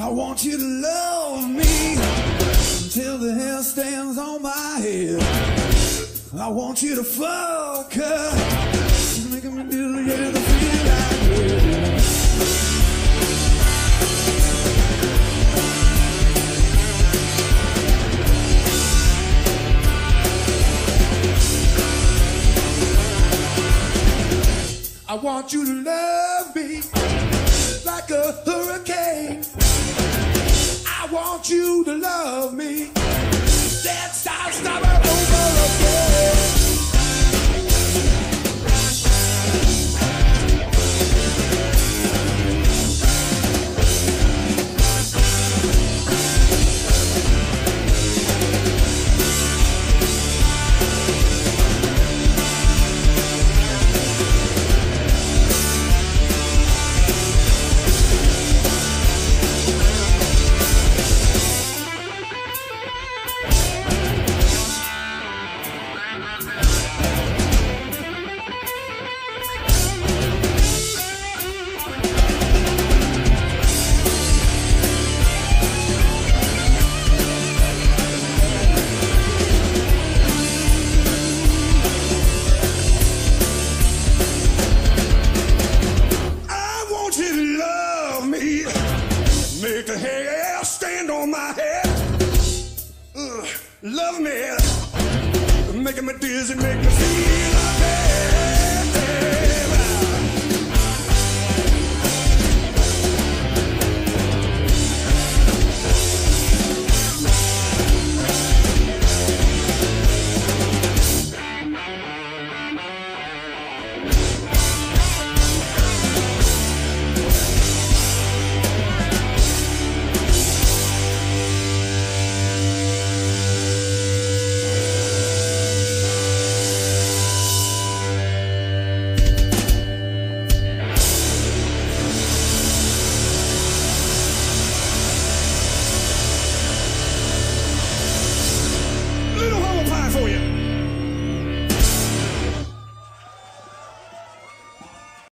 I want you to love me until the hair stands on my head. I want you to fuck her. She's making me do the feel I get. I want you to love me like a hurricane. I want you to love love me. Making me dizzy, make me feel.